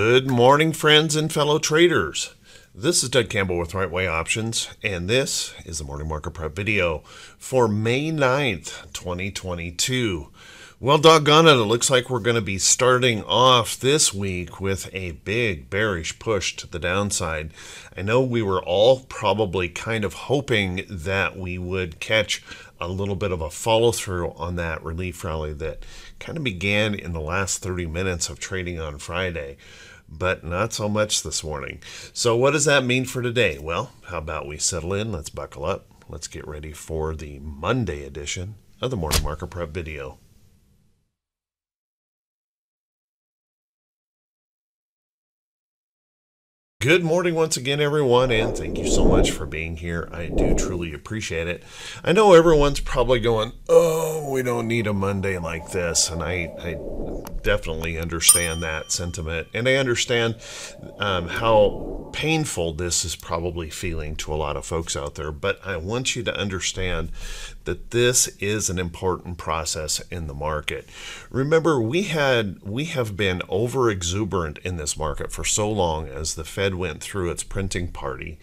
Good morning, friends and fellow traders. This is Doug Campbell with Right Way Options, and this is the morning market prep video for May 9th, 2022. Well, doggone it, it looks like we're going to be starting off this week with a big bearish push to the downside. I know we were all probably kind of hoping that we would catch a little bit of a follow through on that relief rally that kind of began in the last 30 minutes of trading on Friday but not so much this morning. So, what does that mean for today? Well, how about we settle in? Let's buckle up. Let's get ready for the Monday edition of the Morning Market Prep video. Good morning once again, everyone, and thank you so much for being here. I do truly appreciate it. I know everyone's probably going, oh, we don't need a Monday like this, and I, I definitely understand that sentiment, and I understand um, how painful this is probably feeling to a lot of folks out there, but I want you to understand that this is an important process in the market. Remember, we had we have been over exuberant in this market for so long as the Fed went through its printing party,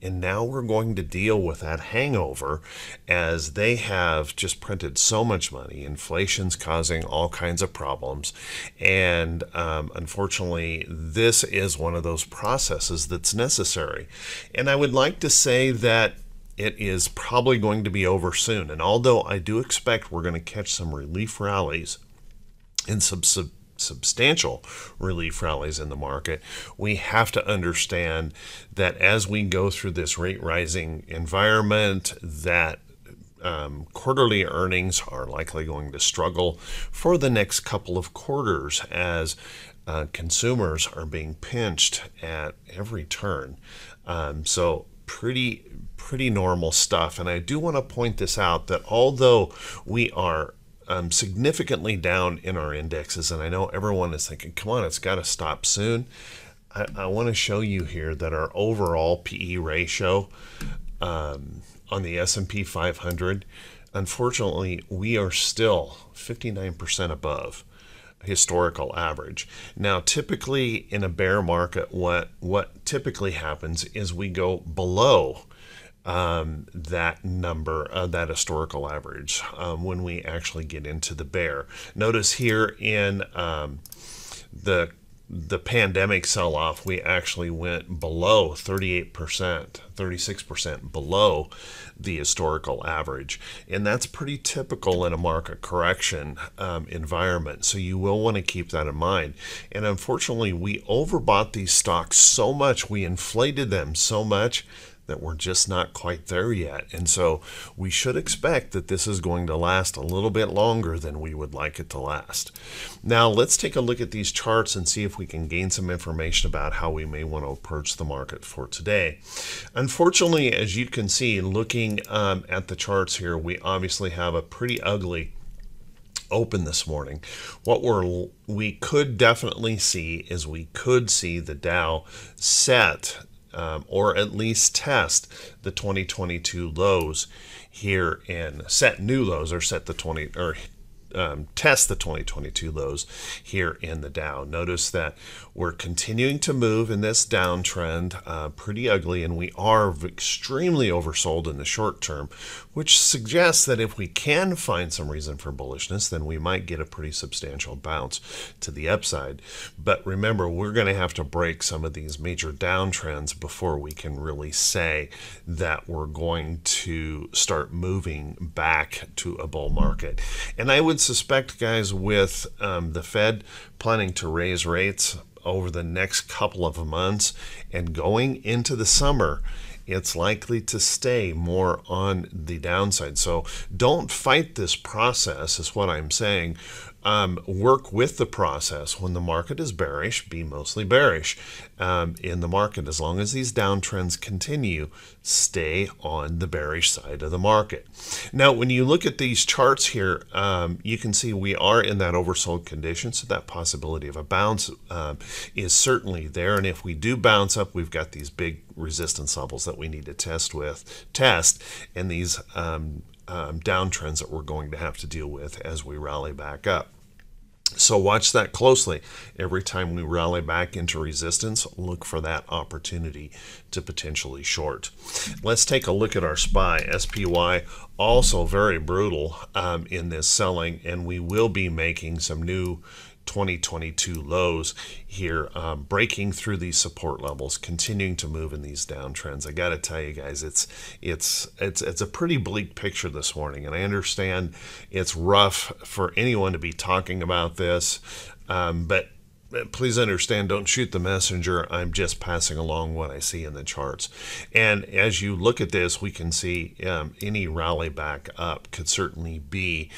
and now we're going to deal with that hangover as they have just printed so much money. Inflation's causing all kinds of problems, and um, unfortunately, this is one of those processes that's necessary. And I would like to say that it is probably going to be over soon. And although I do expect we're going to catch some relief rallies and some sub substantial relief rallies in the market, we have to understand that as we go through this rate rising environment, that um, quarterly earnings are likely going to struggle for the next couple of quarters as uh, consumers are being pinched at every turn. Um, so pretty pretty normal stuff. And I do want to point this out that although we are um, significantly down in our indexes, and I know everyone is thinking, come on, it's got to stop soon. I, I want to show you here that our overall PE ratio um, on the S&P 500, unfortunately, we are still 59% above historical average. Now, typically in a bear market, what what typically happens is we go below um, that number, uh, that historical average, um, when we actually get into the bear. Notice here in um, the the pandemic sell off, we actually went below 38%, 36% below the historical average. And that's pretty typical in a market correction um, environment. So you will want to keep that in mind. And unfortunately, we overbought these stocks so much, we inflated them so much that we're just not quite there yet. And so we should expect that this is going to last a little bit longer than we would like it to last. Now, let's take a look at these charts and see if we can gain some information about how we may want to approach the market for today. Unfortunately, as you can see, looking um, at the charts here, we obviously have a pretty ugly open this morning. What we're we could definitely see is we could see the Dow set um, or at least test the 2022 lows here in set new lows or set the 20 or um, test the 2022 lows here in the Dow. Notice that we're continuing to move in this downtrend uh, pretty ugly, and we are extremely oversold in the short term, which suggests that if we can find some reason for bullishness, then we might get a pretty substantial bounce to the upside. But remember, we're going to have to break some of these major downtrends before we can really say that we're going to start moving back to a bull market. And I would suspect, guys, with um, the Fed planning to raise rates over the next couple of months and going into the summer, it's likely to stay more on the downside. So don't fight this process, is what I'm saying um, work with the process. When the market is bearish, be mostly bearish um, in the market. As long as these downtrends continue, stay on the bearish side of the market. Now, when you look at these charts here, um, you can see we are in that oversold condition, so that possibility of a bounce um, is certainly there. And if we do bounce up, we've got these big resistance levels that we need to test with, test, and these um, downtrends that we're going to have to deal with as we rally back up. So watch that closely. Every time we rally back into resistance, look for that opportunity to potentially short. Let's take a look at our SPY. SPY also very brutal um, in this selling, and we will be making some new 2022 lows here, um, breaking through these support levels, continuing to move in these downtrends. I got to tell you guys, it's it's it's it's a pretty bleak picture this morning, and I understand it's rough for anyone to be talking about this, um, but please understand don't shoot the messenger i'm just passing along what i see in the charts and as you look at this we can see um, any rally back up could certainly be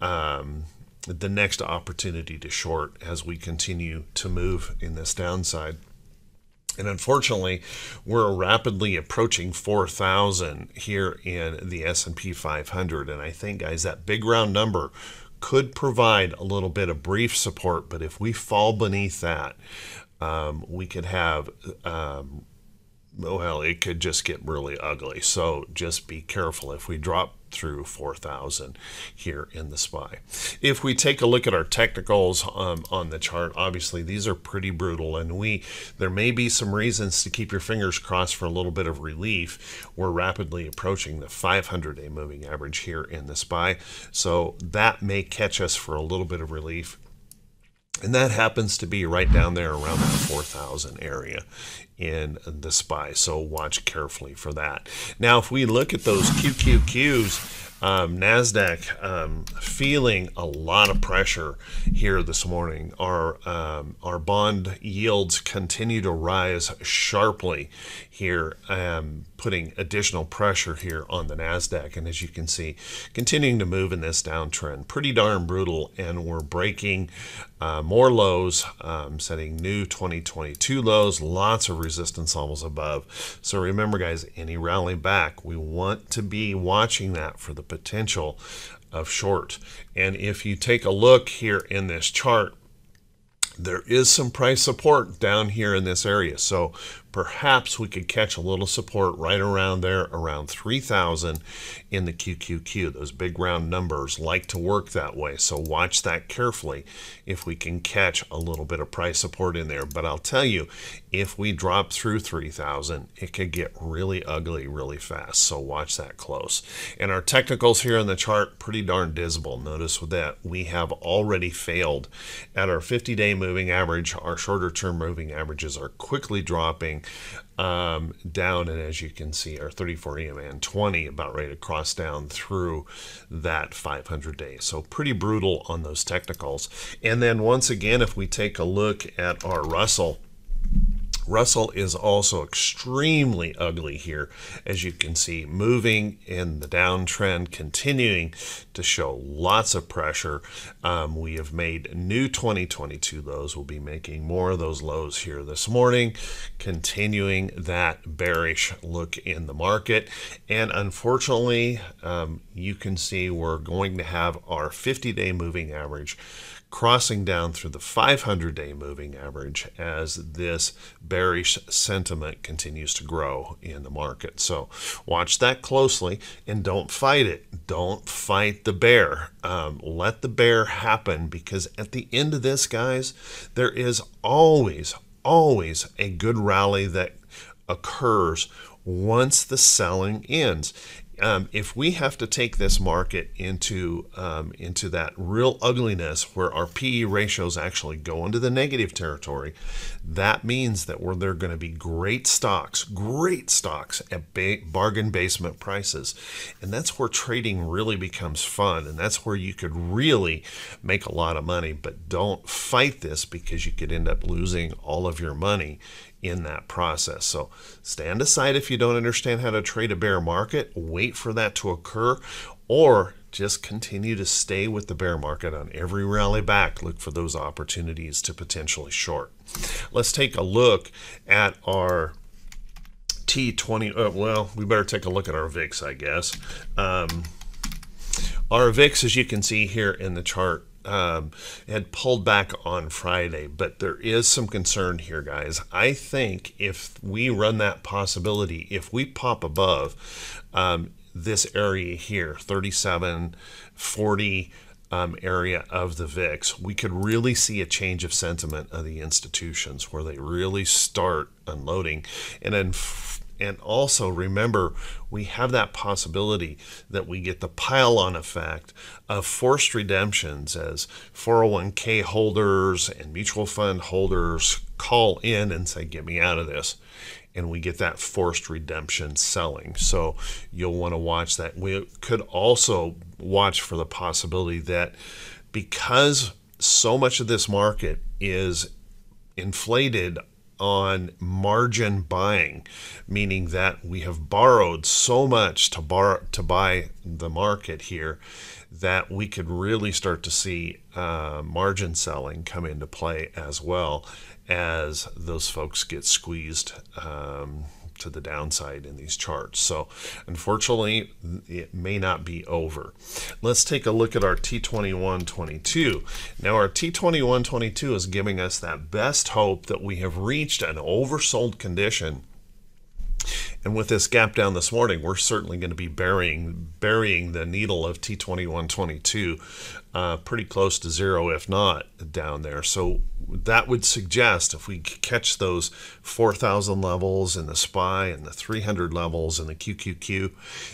um, the next opportunity to short as we continue to move in this downside. And unfortunately, we're rapidly approaching 4,000 here in the S&P 500. And I think, guys, that big round number could provide a little bit of brief support. But if we fall beneath that, um, we could have um, well, it could just get really ugly. So just be careful if we drop through 4,000 here in the SPY. If we take a look at our technicals um, on the chart, obviously these are pretty brutal and we there may be some reasons to keep your fingers crossed for a little bit of relief. We're rapidly approaching the 500-day moving average here in the SPY, so that may catch us for a little bit of relief. And that happens to be right down there around the 4,000 area in the SPY. So watch carefully for that. Now, if we look at those QQQs, um, NASDAQ um, feeling a lot of pressure here this morning. Our, um, our bond yields continue to rise sharply here, um, putting additional pressure here on the NASDAQ. And as you can see, continuing to move in this downtrend. Pretty darn brutal, and we're breaking uh, more lows, um, setting new 2022 lows, lots of resistance levels above. So remember, guys, any rally back, we want to be watching that for the potential of short. And if you take a look here in this chart, there is some price support down here in this area. So perhaps we could catch a little support right around there, around 3,000 in the QQQ. Those big round numbers like to work that way, so watch that carefully if we can catch a little bit of price support in there. But I'll tell you, if we drop through 3,000, it could get really ugly really fast, so watch that close. And our technicals here on the chart, pretty darn dismal. Notice with that we have already failed at our 50-day moving average. Our shorter term moving averages are quickly dropping um, down, and as you can see, our 34 EMA and 20 about ready to cross down through that 500 days. So pretty brutal on those technicals. And then once again, if we take a look at our Russell, Russell is also extremely ugly here, as you can see, moving in the downtrend, continuing to show lots of pressure. Um, we have made new 2022 lows. We'll be making more of those lows here this morning, continuing that bearish look in the market. And unfortunately, um, you can see we're going to have our 50-day moving average crossing down through the 500 day moving average as this bearish sentiment continues to grow in the market. So watch that closely and don't fight it. Don't fight the bear. Um, let the bear happen because at the end of this, guys, there is always, always a good rally that occurs once the selling ends um, if we have to take this market into um, into that real ugliness where our PE ratios actually go into the negative territory, that means that where there are going to be great stocks, great stocks at ba bargain basement prices, and that's where trading really becomes fun, and that's where you could really make a lot of money. But don't fight this because you could end up losing all of your money in that process. So stand aside if you don't understand how to trade a bear market, wait for that to occur, or just continue to stay with the bear market on every rally back. Look for those opportunities to potentially short. Let's take a look at our T20. Uh, well, we better take a look at our VIX, I guess. Um, our VIX, as you can see here in the chart, um, had pulled back on Friday, but there is some concern here, guys. I think if we run that possibility, if we pop above um, this area here, 37, 40, um, area of the VIX, we could really see a change of sentiment of the institutions where they really start unloading. And then and also remember, we have that possibility that we get the pile on effect of forced redemptions as 401k holders and mutual fund holders call in and say, Get me out of this. And we get that forced redemption selling. So you'll want to watch that. We could also watch for the possibility that because so much of this market is inflated on margin buying, meaning that we have borrowed so much to bar to buy the market here that we could really start to see uh, margin selling come into play as well as those folks get squeezed um, to the downside in these charts. So unfortunately, it may not be over. Let's take a look at our T2122. Now our T2122 is giving us that best hope that we have reached an oversold condition and with this gap down this morning, we're certainly going to be burying burying the needle of T2122 uh, pretty close to zero, if not down there. So that would suggest if we catch those 4,000 levels in the SPY and the 300 levels in the QQQ,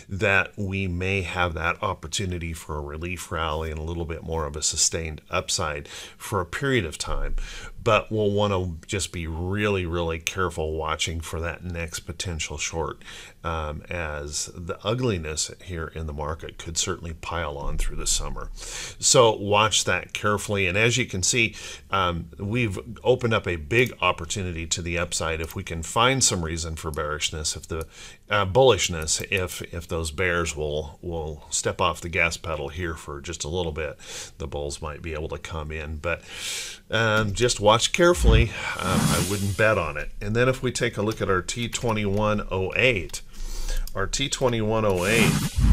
that we may have that opportunity for a relief rally and a little bit more of a sustained upside for a period of time. But we'll want to just be really, really careful watching for that next potential short um, as the ugliness here in the market could certainly pile on through the summer. So watch that carefully. And as you can see, um, we've opened up a big opportunity to the upside if we can find some reason for bearishness, if the uh, bullishness, if if those bears will will step off the gas pedal here for just a little bit, the bulls might be able to come in. But um, just watch carefully. Um, I wouldn't bet on it. And then if we take a look at our T2108, our T2108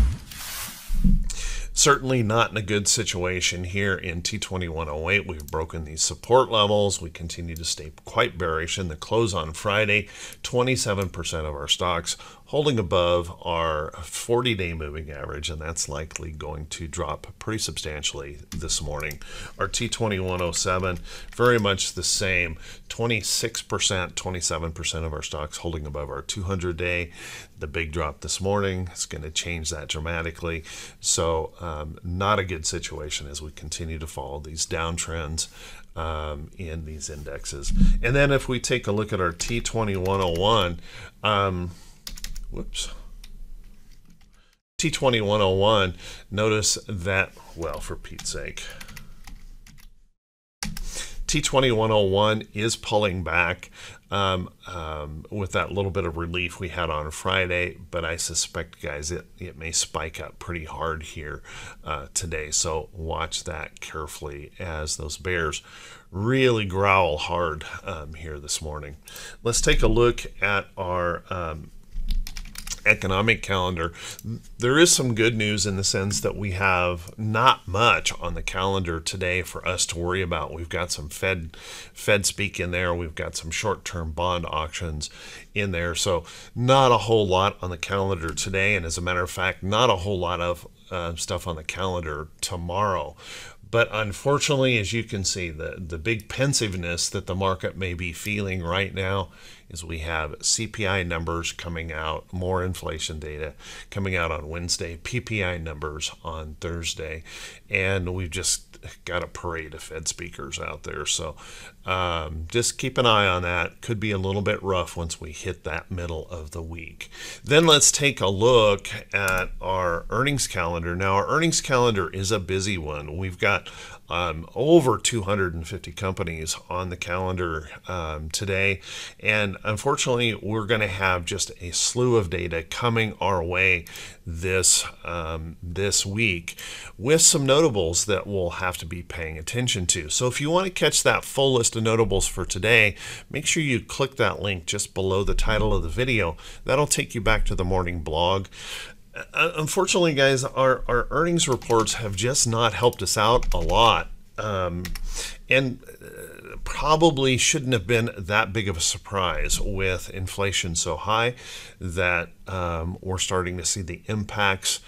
certainly not in a good situation here in T2108. We've broken these support levels. We continue to stay quite bearish in the close on Friday. 27% of our stocks holding above our 40 day moving average, and that's likely going to drop pretty substantially this morning. Our T2107, very much the same 26%, 27% of our stocks holding above our 200 day. The big drop this morning is going to change that dramatically. So, um, not a good situation as we continue to follow these downtrends. Um, in these indexes. And then if we take a look at our T2101, um, whoops. T2101, notice that, well, for Pete's sake, T2101 is pulling back um, um, with that little bit of relief we had on Friday, but I suspect, guys, it, it may spike up pretty hard here uh, today. So watch that carefully as those bears really growl hard um, here this morning. Let's take a look at our um, economic calendar, there is some good news in the sense that we have not much on the calendar today for us to worry about. We've got some Fed Fed speak in there. We've got some short-term bond auctions in there. So not a whole lot on the calendar today, and as a matter of fact, not a whole lot of uh, stuff on the calendar tomorrow. But unfortunately, as you can see, the, the big pensiveness that the market may be feeling right now is we have CPI numbers coming out, more inflation data coming out on Wednesday, PPI numbers on Thursday, and we've just got a parade of Fed speakers out there. So um, just keep an eye on that. Could be a little bit rough once we hit that middle of the week. Then let's take a look at our earnings calendar. Now, our earnings calendar is a busy one. We've got um, over 250 companies on the calendar um, today. And unfortunately, we're going to have just a slew of data coming our way this um, this week with some notables that we'll have to be paying attention to. So if you want to catch that full list of notables for today, make sure you click that link just below the title of the video. That'll take you back to the morning blog. Uh, unfortunately, guys, our, our earnings reports have just not helped us out a lot. Um, and uh, probably shouldn't have been that big of a surprise with inflation so high that um, we're starting to see the impacts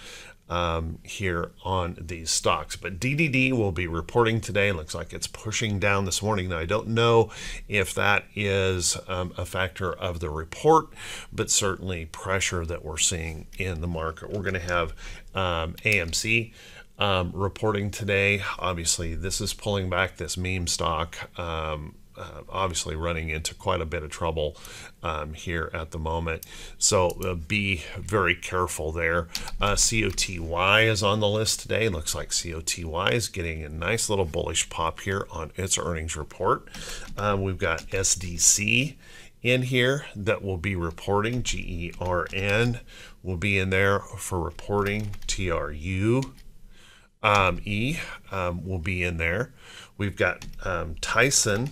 um, here on these stocks. But DDD will be reporting today. Looks like it's pushing down this morning. Now, I don't know if that is um, a factor of the report, but certainly pressure that we're seeing in the market. We're going to have um, AMC. Um, reporting today. Obviously, this is pulling back this meme stock. Uh, obviously running into quite a bit of trouble um, here at the moment. So uh, be very careful there. Uh, COTY is on the list today. Looks like COTY is getting a nice little bullish pop here on its earnings report. Um, we've got SDC in here that will be reporting. GERN will be in there for reporting. TRU um, E um, will be in there. We've got um, Tyson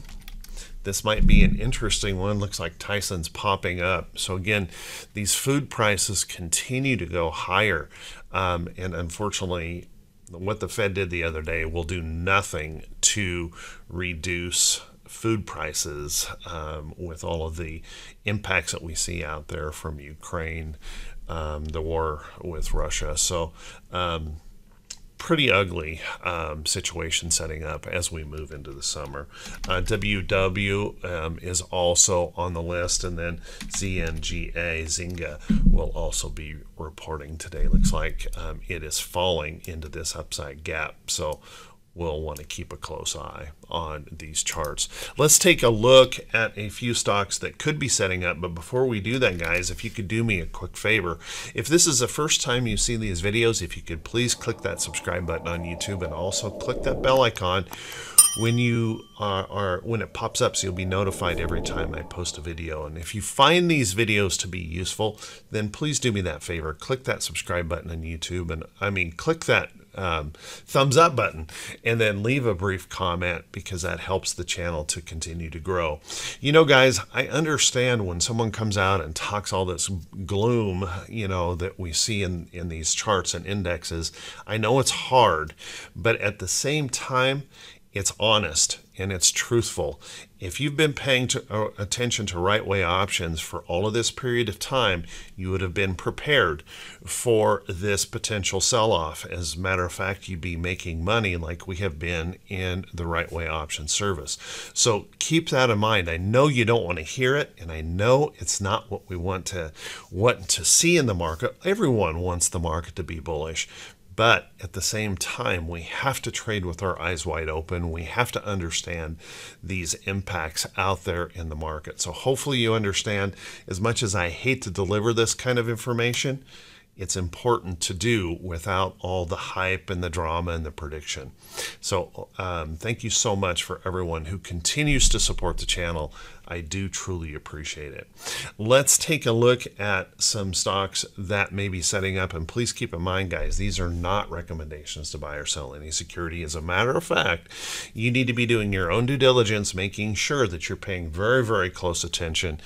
this might be an interesting one. Looks like Tyson's popping up. So again, these food prices continue to go higher. Um, and unfortunately, what the Fed did the other day will do nothing to reduce food prices um, with all of the impacts that we see out there from Ukraine, um, the war with Russia. So, um, pretty ugly um, situation setting up as we move into the summer. Uh, WW um, is also on the list, and then ZNGA, Zynga, will also be reporting today. Looks like um, it is falling into this upside gap. So will want to keep a close eye on these charts. Let's take a look at a few stocks that could be setting up. But before we do that, guys, if you could do me a quick favor, if this is the first time you see these videos, if you could please click that subscribe button on YouTube and also click that bell icon when you are, are, when it pops up so you'll be notified every time I post a video and if you find these videos to be useful then please do me that favor click that subscribe button on YouTube and I mean click that um, thumbs up button and then leave a brief comment because that helps the channel to continue to grow. You know, guys, I understand when someone comes out and talks all this gloom, you know, that we see in, in these charts and indexes. I know it's hard, but at the same time, it's honest and it's truthful. If you've been paying to, uh, attention to right way options for all of this period of time, you would have been prepared for this potential sell off. As a matter of fact, you'd be making money like we have been in the right way option service. So keep that in mind. I know you don't want to hear it, and I know it's not what we want to want to see in the market. Everyone wants the market to be bullish, but at the same time, we have to trade with our eyes wide open. We have to understand these impacts out there in the market. So hopefully you understand as much as I hate to deliver this kind of information, it's important to do without all the hype and the drama and the prediction. So um, thank you so much for everyone who continues to support the channel. I do truly appreciate it. Let's take a look at some stocks that may be setting up. And please keep in mind, guys, these are not recommendations to buy or sell any security. As a matter of fact, you need to be doing your own due diligence, making sure that you're paying very, very close attention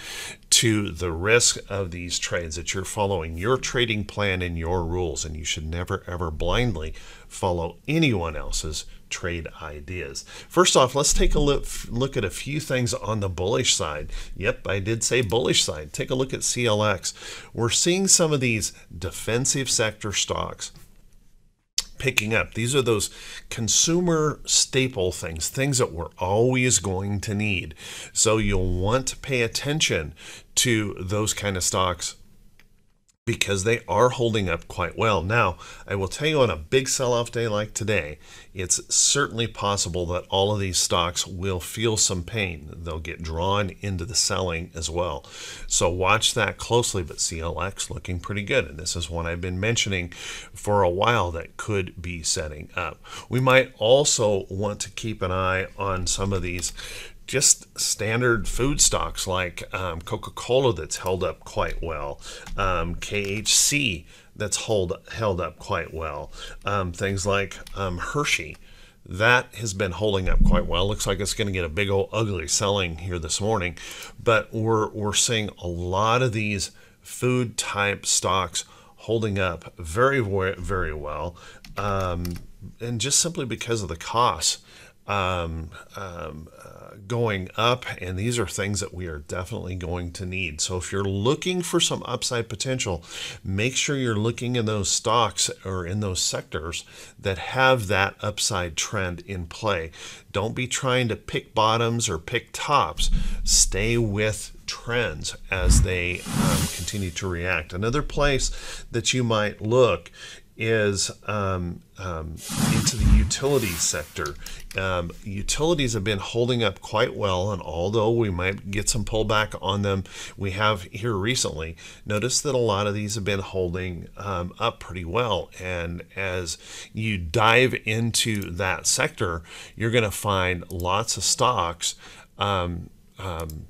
to the risk of these trades, that you're following your trading plan and your rules. And you should never, ever blindly follow anyone else's trade ideas. First off, let's take a look, look at a few things on the bullish side. Yep, I did say bullish side. Take a look at CLX. We're seeing some of these defensive sector stocks picking up. These are those consumer staple things, things that we're always going to need. So you'll want to pay attention to those kind of stocks because they are holding up quite well. Now, I will tell you on a big sell off day like today, it's certainly possible that all of these stocks will feel some pain. They'll get drawn into the selling as well. So watch that closely, but CLX looking pretty good. And this is one I've been mentioning for a while that could be setting up. We might also want to keep an eye on some of these just standard food stocks like um, Coca-Cola that's held up quite well, um, KHC that's hold, held up quite well, um, things like um, Hershey that has been holding up quite well. Looks like it's going to get a big old ugly selling here this morning, but we're we're seeing a lot of these food type stocks holding up very very well, um, and just simply because of the costs um, um, uh, going up, and these are things that we are definitely going to need. So if you're looking for some upside potential, make sure you're looking in those stocks or in those sectors that have that upside trend in play. Don't be trying to pick bottoms or pick tops. Stay with trends as they um, continue to react. Another place that you might look is um, um, into the utilities sector. Um, utilities have been holding up quite well, and although we might get some pullback on them, we have here recently noticed that a lot of these have been holding um, up pretty well. And as you dive into that sector, you're going to find lots of stocks um, um,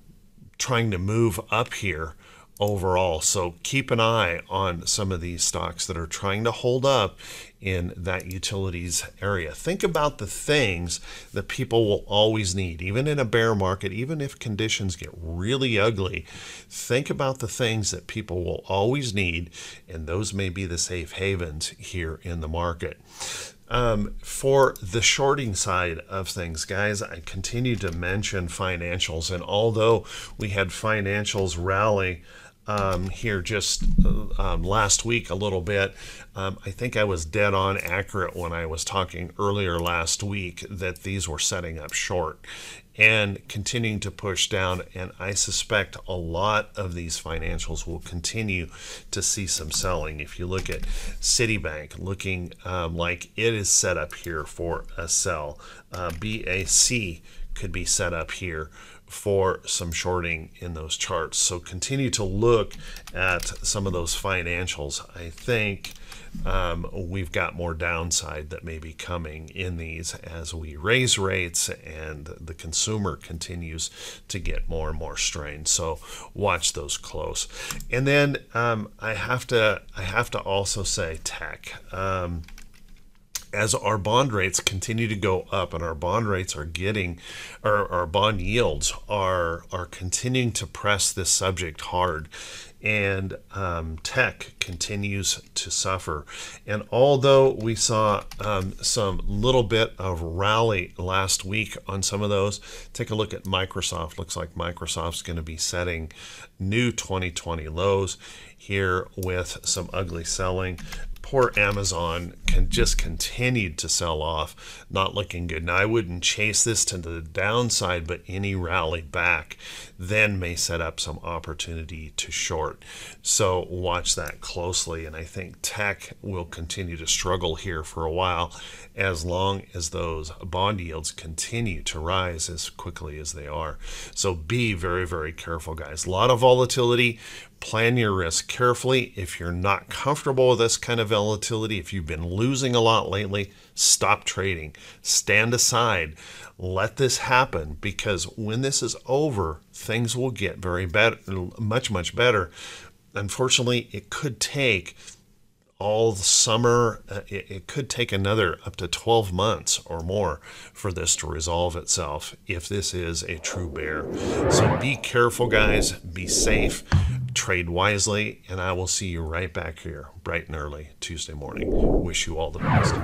trying to move up here overall. So keep an eye on some of these stocks that are trying to hold up in that utilities area. Think about the things that people will always need, even in a bear market, even if conditions get really ugly. Think about the things that people will always need, and those may be the safe havens here in the market. Um, for the shorting side of things, guys, I continue to mention financials, and although we had financials rally um, here just um, last week a little bit. Um, I think I was dead on accurate when I was talking earlier last week that these were setting up short and continuing to push down. And I suspect a lot of these financials will continue to see some selling. If you look at Citibank, looking um, like it is set up here for a sell, uh, BAC could be set up here for some shorting in those charts. So continue to look at some of those financials. I think um, we've got more downside that may be coming in these as we raise rates and the consumer continues to get more and more strained. So watch those close. And then um, I have to I have to also say tech. Um, as our bond rates continue to go up and our bond rates are getting our, our bond yields are are continuing to press this subject hard. And um, tech continues to suffer. And although we saw um, some little bit of rally last week on some of those take a look at microsoft. Looks like microsoft's going to be setting new 2020 lows here with some ugly selling poor Amazon can just continued to sell off, not looking good. Now I wouldn't chase this to the downside, but any rally back then may set up some opportunity to short. So watch that closely. And I think tech will continue to struggle here for a while as long as those bond yields continue to rise as quickly as they are. So be very, very careful, guys. A lot of volatility plan your risk carefully. If you're not comfortable with this kind of volatility, if you've been losing a lot lately, stop trading. Stand aside. Let this happen because when this is over, things will get very better, much, much better. Unfortunately, it could take all the summer. Uh, it, it, could take another up to 12 months or more for this to resolve itself if this is a true bear. So be careful, guys. Be safe. Trade wisely. And I will see you right back here bright and early Tuesday morning. Wish you all the best.